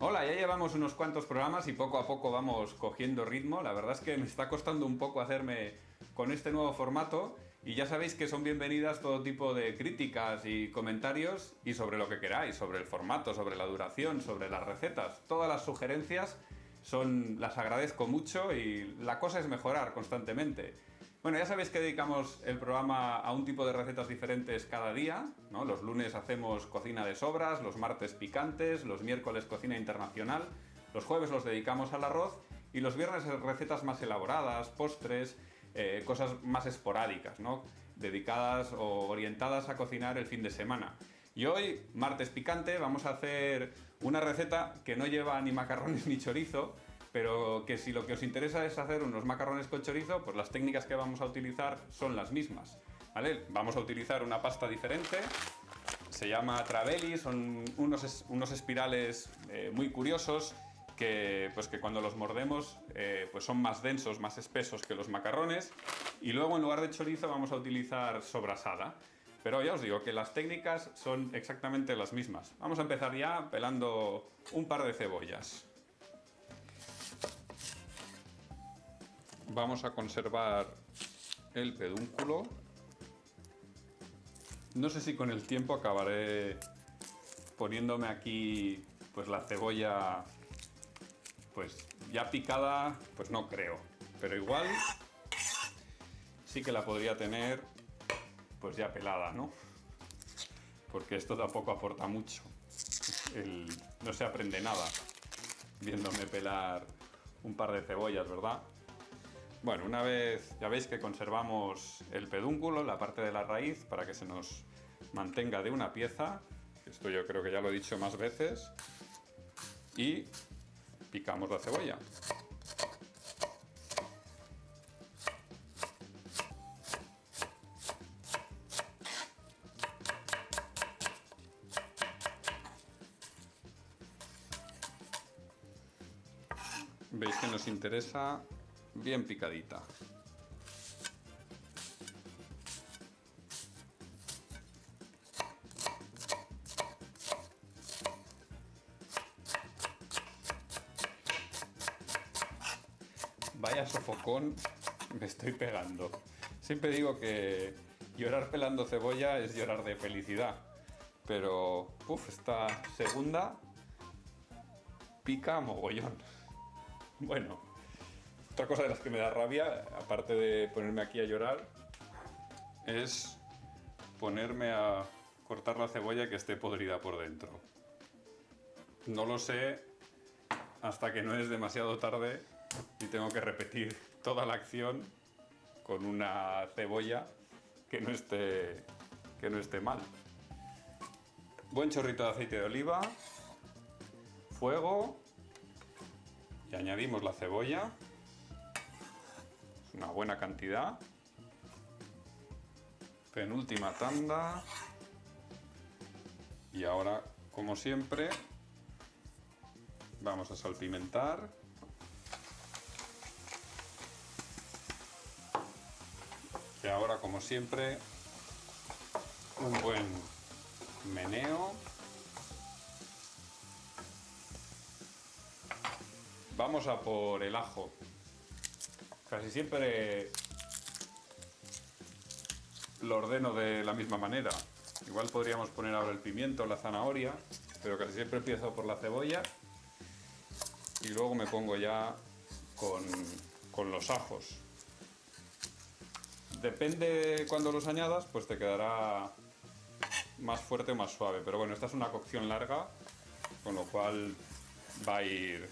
Hola, ya llevamos unos cuantos programas y poco a poco vamos cogiendo ritmo. La verdad es que me está costando un poco hacerme con este nuevo formato y ya sabéis que son bienvenidas todo tipo de críticas y comentarios y sobre lo que queráis, sobre el formato, sobre la duración, sobre las recetas. Todas las sugerencias son, las agradezco mucho y la cosa es mejorar constantemente. Bueno, ya sabéis que dedicamos el programa a un tipo de recetas diferentes cada día. Los lunes hacemos cocina de sobras, los martes picantes, los miércoles cocina internacional, los jueves los dedicamos al arroz y los viernes recetas más elaboradas, postres, eh, cosas más esporádicas, ¿no? dedicadas o orientadas a cocinar el fin de semana. Y hoy, martes picante, vamos a hacer una receta que no lleva ni macarrones ni chorizo, pero que si lo que os interesa es hacer unos macarrones con chorizo, pues las técnicas que vamos a utilizar son las mismas. ¿vale? Vamos a utilizar una pasta diferente, se llama Travelli, son unos, unos espirales eh, muy curiosos que, pues que cuando los mordemos eh, pues son más densos, más espesos que los macarrones. Y luego en lugar de chorizo vamos a utilizar sobrasada. Pero ya os digo que las técnicas son exactamente las mismas. Vamos a empezar ya pelando un par de cebollas. Vamos a conservar el pedúnculo. No sé si con el tiempo acabaré poniéndome aquí pues la cebolla pues ya picada, pues no creo. Pero igual sí que la podría tener pues ya pelada, ¿no? Porque esto tampoco aporta mucho. no se aprende nada viéndome pelar un par de cebollas, ¿verdad? Bueno, una vez ya veis que conservamos el pedúnculo, la parte de la raíz, para que se nos mantenga de una pieza. Esto yo creo que ya lo he dicho más veces. Y picamos la cebolla. Veis que nos interesa bien picadita. Vaya sofocón me estoy pegando. Siempre digo que llorar pelando cebolla es llorar de felicidad. Pero, uff, esta segunda pica mogollón. Bueno, otra cosa de las que me da rabia, aparte de ponerme aquí a llorar, es ponerme a cortar la cebolla que esté podrida por dentro. No lo sé hasta que no es demasiado tarde y tengo que repetir toda la acción con una cebolla que no esté, que no esté mal. Buen chorrito de aceite de oliva, fuego y añadimos la cebolla una buena cantidad. Penúltima tanda. Y ahora, como siempre, vamos a salpimentar. Y ahora, como siempre, un buen meneo. Vamos a por el ajo. Casi siempre lo ordeno de la misma manera. Igual podríamos poner ahora el pimiento, la zanahoria, pero casi siempre empiezo por la cebolla y luego me pongo ya con, con los ajos. Depende cuando los añadas, pues te quedará más fuerte o más suave. Pero bueno, esta es una cocción larga, con lo cual va a ir,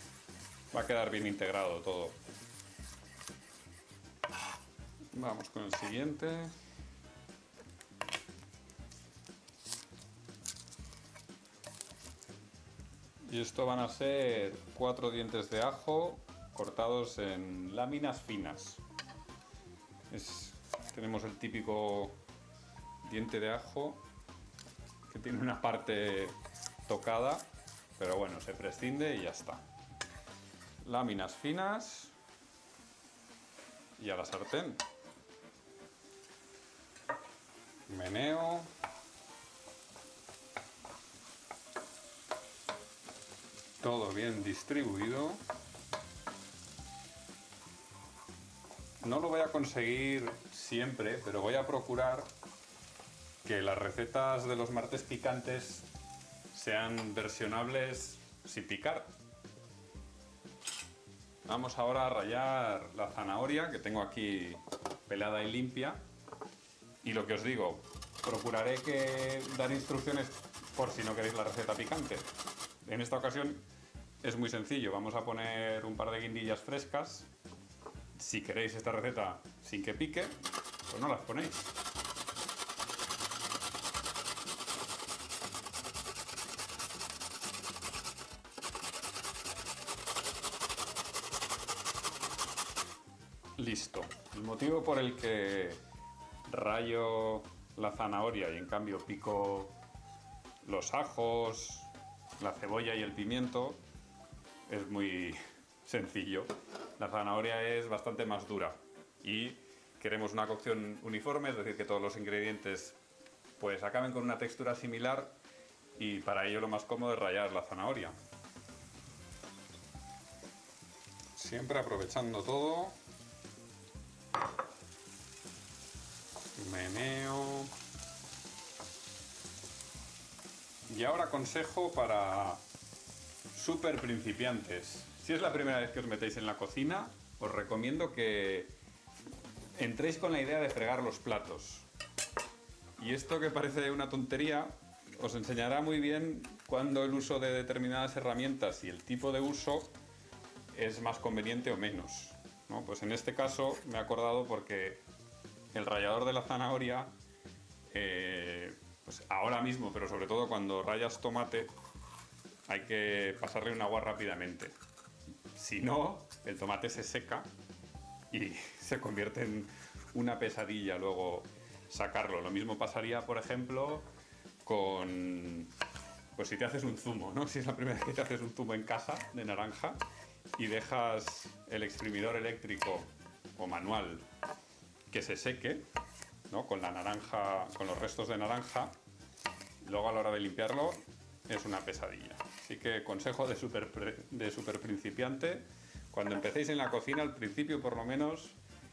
va a quedar bien integrado todo. Vamos con el siguiente. Y esto van a ser cuatro dientes de ajo cortados en láminas finas. tenemos el típico diente de ajo que tiene una parte tocada, pero bueno, se prescinde y ya está. Láminas finas y a la sartén. Meneo. todo bien distribuido. No lo voy a conseguir siempre, pero voy a procurar que las recetas de los martes picantes sean versionables sin picar. Vamos ahora a rallar la zanahoria que tengo aquí pelada y limpia. Y lo que os digo, procuraré que dar instrucciones por si no queréis la receta picante. En esta ocasión es muy sencillo, vamos a poner un par de guindillas frescas. Si queréis esta receta sin que pique, pues no las ponéis. Listo. El motivo por el que rayo la zanahoria y en cambio pico los ajos, la cebolla y el pimiento es muy sencillo. La zanahoria es bastante más dura y queremos una cocción uniforme, es decir, que todos los ingredientes pues acaben con una textura similar y para ello lo más cómodo es rallar la zanahoria. Siempre aprovechando todo meneo. Y ahora consejo para super principiantes. Si es la primera vez que os metéis en la cocina, os recomiendo que entréis con la idea de fregar los platos. Y esto que parece una tontería, os enseñará muy bien cuando el uso de determinadas herramientas y el tipo de uso es más conveniente o menos. Pues en este caso me he acordado porque el rallador de la zanahoria, eh, pues ahora mismo, pero sobre todo cuando rayas tomate, hay que pasarle un agua rápidamente. Si no, el tomate se seca y se convierte en una pesadilla luego sacarlo. Lo mismo pasaría, por ejemplo, con... Pues si te haces un zumo, ¿no? Si es la primera vez que te haces un zumo en casa de naranja y dejas el exprimidor eléctrico o manual que se seque, ¿no? Con la naranja, con los restos de naranja. Luego a la hora de limpiarlo es una pesadilla. Así que consejo de super, de super principiante, cuando empecéis en la cocina, al principio por lo menos,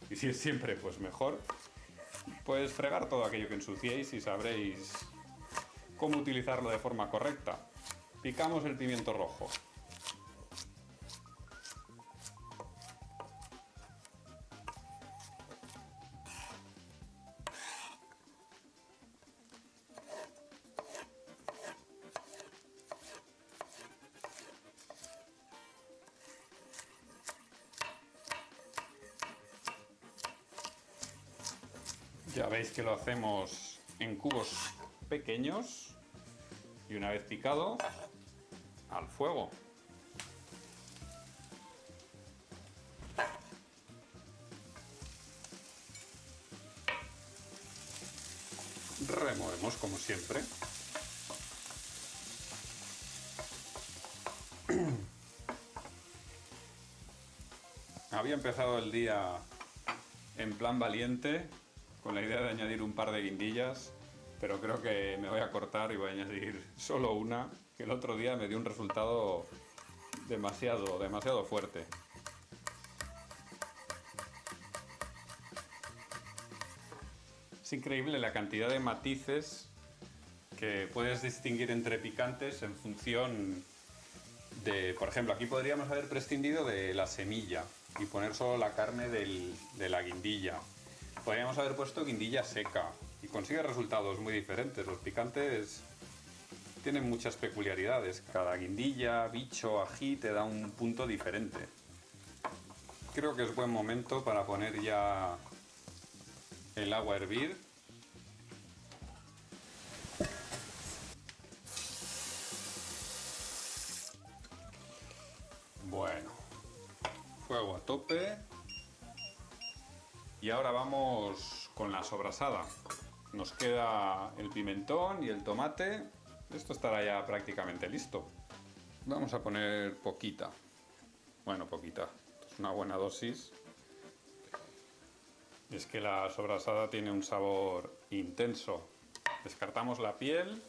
y si es siempre, pues mejor, pues fregar todo aquello que ensuciéis y sabréis cómo utilizarlo de forma correcta. Picamos el pimiento rojo. Hacemos en cubos pequeños y una vez picado al fuego. Removemos como siempre. Había empezado el día en plan valiente con la idea de añadir un par de guindillas, pero creo que me voy a cortar y voy a añadir solo una, que el otro día me dio un resultado demasiado, demasiado fuerte. Es increíble la cantidad de matices que puedes distinguir entre picantes en función de, por ejemplo, aquí podríamos haber prescindido de la semilla y poner solo la carne de la guindilla Podríamos haber puesto guindilla seca y consigue resultados muy diferentes. Los picantes tienen muchas peculiaridades. Cada guindilla, bicho, ají te da un punto diferente. Creo que es buen momento para poner ya el agua a hervir. Bueno, fuego a tope. Y ahora vamos con la sobrasada. Nos queda el pimentón y el tomate. Esto estará ya prácticamente listo. Vamos a poner poquita. Bueno, poquita. es una buena dosis. Es que la sobrasada tiene un sabor intenso. Descartamos la piel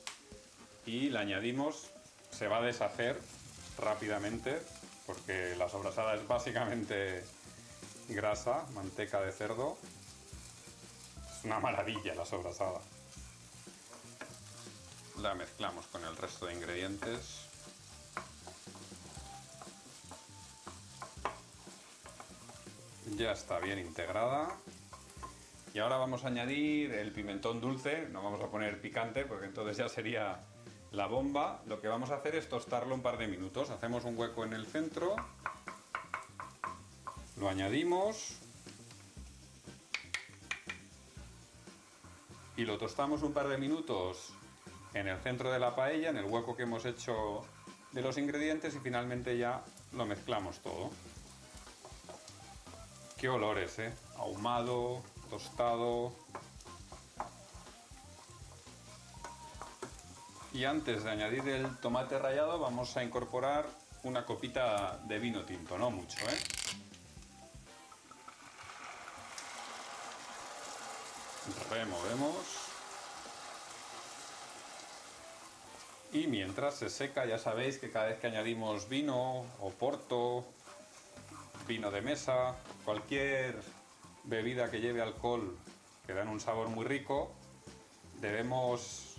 y la añadimos. Se va a deshacer rápidamente porque la sobrasada es básicamente grasa, manteca de cerdo. Es una maravilla la sobrasada. La mezclamos con el resto de ingredientes. Ya está bien integrada. Y ahora vamos a añadir el pimentón dulce, no vamos a poner picante porque entonces ya sería la bomba. Lo que vamos a hacer es tostarlo un par de minutos. Hacemos un hueco en el centro, lo añadimos y lo tostamos un par de minutos en el centro de la paella, en el hueco que hemos hecho de los ingredientes y finalmente ya lo mezclamos todo. Qué olores, ¿eh? Ahumado, tostado. Y antes de añadir el tomate rallado vamos a incorporar una copita de vino tinto, no mucho, ¿eh? Removemos. Y mientras se seca, ya sabéis que cada vez que añadimos vino o porto, vino de mesa, cualquier bebida que lleve alcohol que dan un sabor muy rico, debemos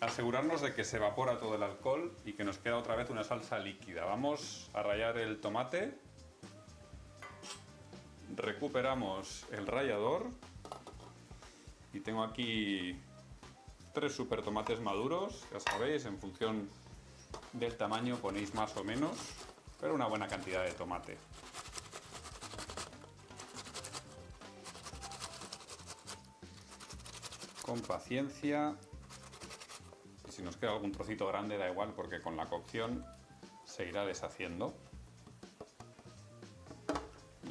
asegurarnos de que se evapora todo el alcohol y que nos queda otra vez una salsa líquida. Vamos a rallar el tomate, recuperamos el rallador y tengo aquí tres super tomates maduros, ya sabéis, en función del tamaño ponéis más o menos, pero una buena cantidad de tomate. Con paciencia, y si nos queda algún trocito grande da igual porque con la cocción se irá deshaciendo.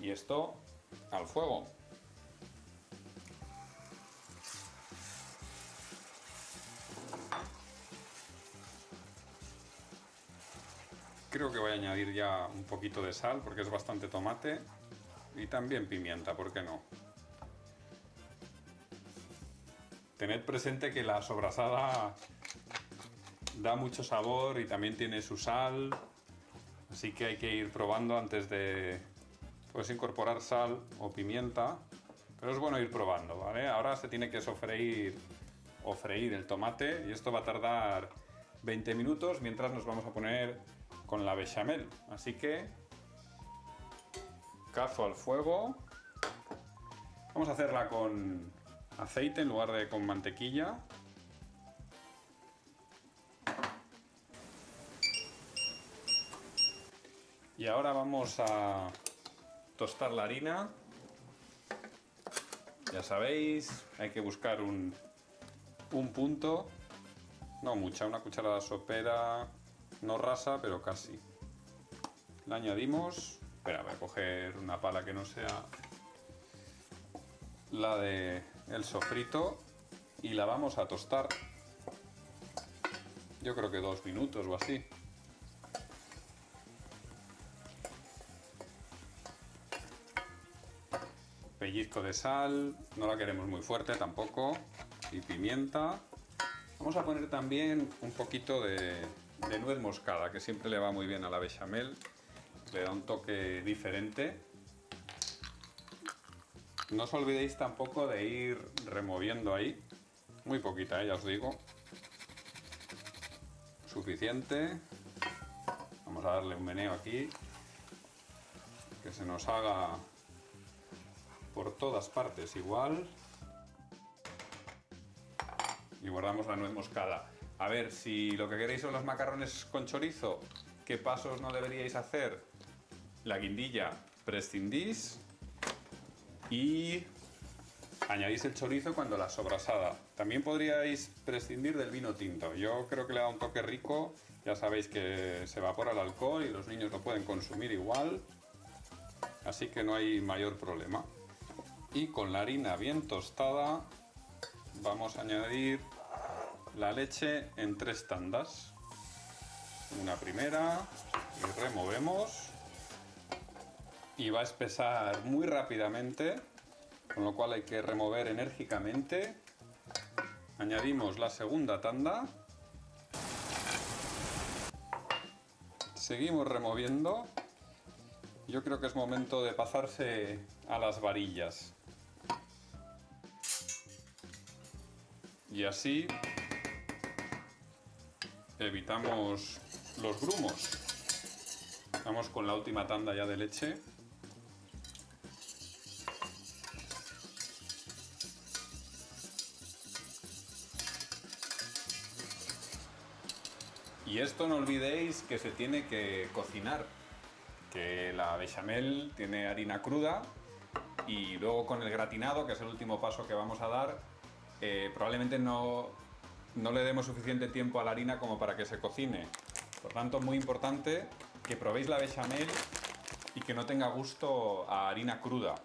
Y esto al fuego. Creo que voy a añadir ya un poquito de sal porque es bastante tomate y también pimienta, ¿por qué no? Tened presente que la sobrasada da mucho sabor y también tiene su sal, así que hay que ir probando antes de pues, incorporar sal o pimienta, pero es bueno ir probando, ¿vale? Ahora se tiene que sofreír o freír el tomate y esto va a tardar 20 minutos mientras nos vamos a poner con la bechamel. Así que cazo al fuego. Vamos a hacerla con aceite en lugar de con mantequilla. Y ahora vamos a tostar la harina. Ya sabéis, hay que buscar un, un punto, no mucha, una cucharada sopera no rasa, pero casi. La añadimos. Espera, voy a coger una pala que no sea la de el sofrito y la vamos a tostar. Yo creo que dos minutos o así. Pellizco de sal, no la queremos muy fuerte tampoco. Y pimienta. Vamos a poner también un poquito de, de nuez moscada, que siempre le va muy bien a la bechamel, le da un toque diferente. No os olvidéis tampoco de ir removiendo ahí, muy poquita, ¿eh? ya os digo. Suficiente. Vamos a darle un meneo aquí, que se nos haga por todas partes igual. Y guardamos la nuez moscada. A ver, si lo que queréis son los macarrones con chorizo, ¿qué pasos no deberíais hacer? La guindilla prescindís y añadís el chorizo cuando la sobrasada. También podríais prescindir del vino tinto. Yo creo que le da un toque rico. Ya sabéis que se evapora el alcohol y los niños lo pueden consumir igual. Así que no hay mayor problema. Y con la harina bien tostada vamos a añadir la leche en tres tandas. Una primera y removemos. Y va a espesar muy rápidamente, con lo cual hay que remover enérgicamente. Añadimos la segunda tanda. Seguimos removiendo. Yo creo que es momento de pasarse a las varillas. Y así evitamos los grumos. Vamos con la última tanda ya de leche. Y esto no olvidéis que se tiene que cocinar, que la bechamel tiene harina cruda y luego con el gratinado, que es el último paso que vamos a dar, eh, probablemente no, no le demos suficiente tiempo a la harina como para que se cocine. Por tanto, es muy importante que probéis la bechamel y que no tenga gusto a harina cruda.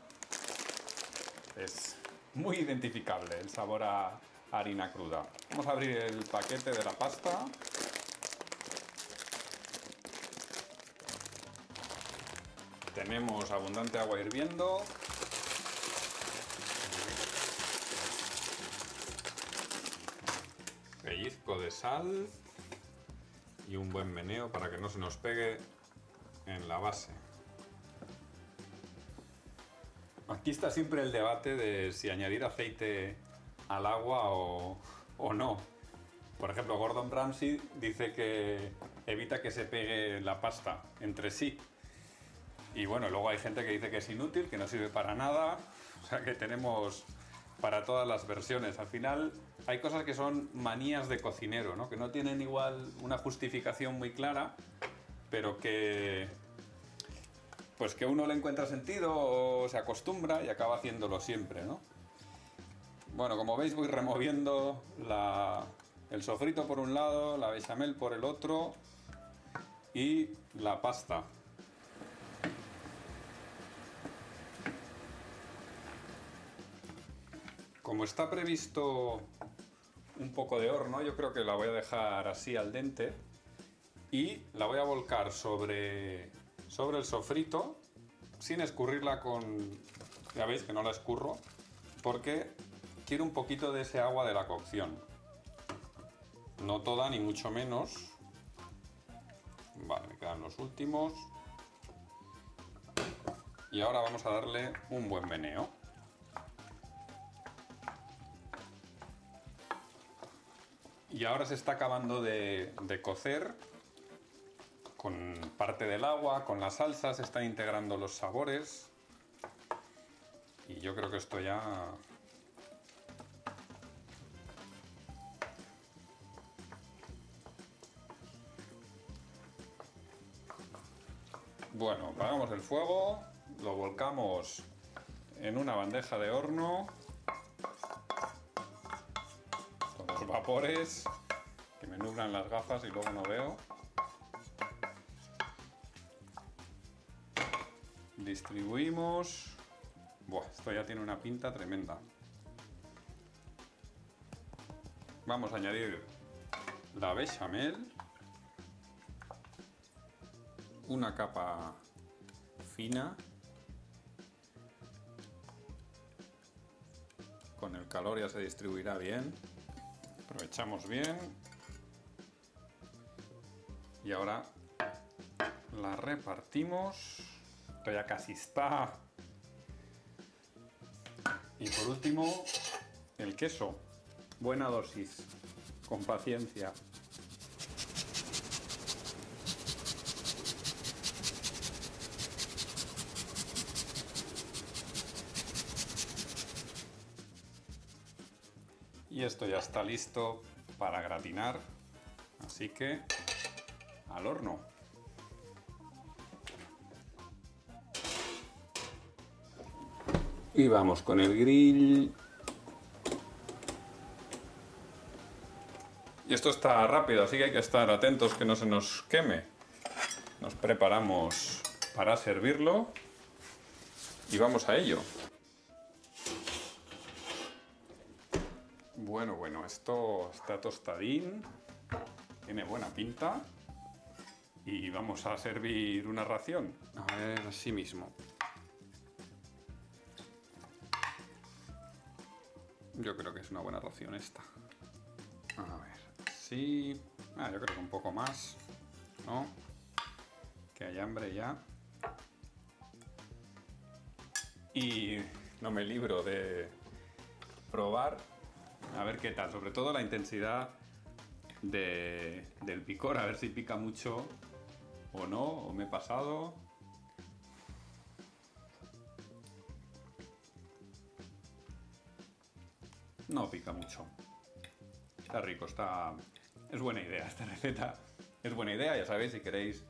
Es muy identificable el sabor a harina cruda. Vamos a abrir el paquete de la pasta. Tenemos abundante agua hirviendo. De sal y un buen meneo para que no se nos pegue en la base. Aquí está siempre el debate de si añadir aceite al agua o, o no. Por ejemplo, Gordon Ramsay dice que evita que se pegue la pasta entre sí. Y bueno, luego hay gente que dice que es inútil, que no sirve para nada. O sea que tenemos para todas las versiones. Al final hay cosas que son manías de cocinero, ¿no? que no tienen igual una justificación muy clara, pero que pues que uno le encuentra sentido o se acostumbra y acaba haciéndolo siempre, ¿no? Bueno, como veis voy removiendo el sofrito por un lado, la bechamel por el otro y la pasta. Como está previsto un poco de horno, yo creo que la voy a dejar así al dente y la voy a volcar sobre, sobre el sofrito sin escurrirla con... Ya veis que no la escurro porque quiero un poquito de ese agua de la cocción. No toda ni mucho menos. Vale, me quedan los últimos. Y ahora vamos a darle un buen meneo. Y ahora se está acabando de, cocer con parte del agua, con la salsa, se están integrando los sabores. Y yo creo que esto ya... Bueno, apagamos el fuego, lo volcamos en una bandeja de horno. Vapores que me nublan las gafas y luego no veo. Distribuimos. Buah, esto ya tiene una pinta tremenda. Vamos a añadir la bechamel. Una capa fina. Con el calor ya se distribuirá bien. Aprovechamos bien. Y ahora la repartimos. Esto ya casi está. Y por último, el queso. Buena dosis. Con paciencia. Esto ya está listo para gratinar. Así que al horno. Y vamos con el grill. Y esto está rápido, así que hay que estar atentos que no se nos queme. Nos preparamos para servirlo y vamos a ello. Bueno, bueno, esto está tostadín, tiene buena pinta y vamos a servir una ración. A ver, así mismo. Yo creo que es una buena ración esta. A ver, sí. Ah, yo creo que un poco más, ¿no? que hay hambre ya. Y no me libro de probar a ver qué tal, sobre todo la intensidad de- del picor, a ver si pica mucho o no, o me he pasado. No pica mucho. Está rico, está... Es buena idea esta receta. Es buena idea, ya sabéis, si queréis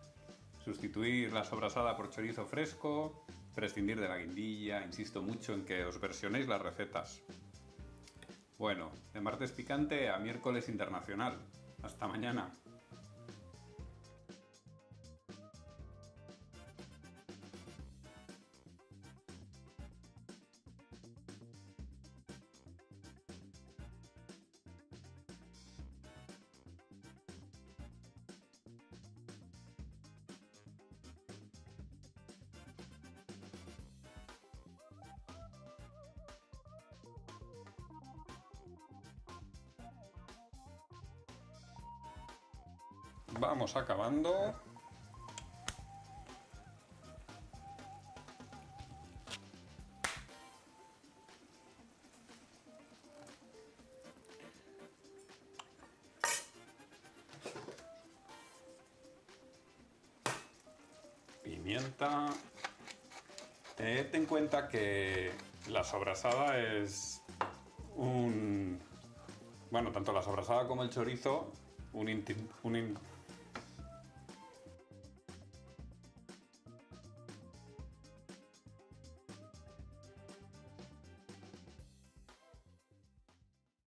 sustituir la sobrasada por chorizo fresco, prescindir de la guindilla, insisto mucho en que os versionéis las recetas. Bueno, de martes picante a miércoles internacional. Hasta mañana. Vamos acabando. Pimienta. Tened en cuenta que la sobrasada es un... Bueno, tanto la sobrasada como el chorizo, un, un